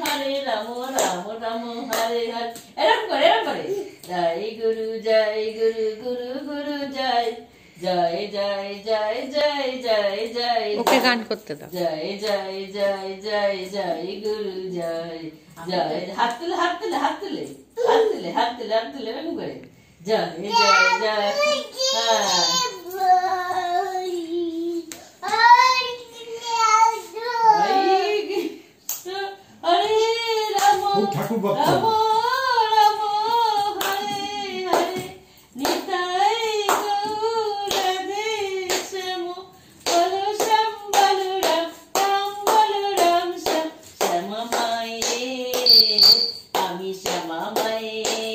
হরে রাম রাম রাম হরে হরে এরকম করে এরকম করে জয় গুরু জয় গুরু গুরু গুরু জয় জয় জয় জয় জয় জয় জয় ওকে গান করতে দাও জয় জয় জয় জয় জয় গুরু জয় জয় হাত তুলে হাত তুলে হাত তুলে হাত তুলে হাত তুলে হাত তুলে এরকম করে জয় জয় জয় 뭐 자꾸 바꿔. Mama,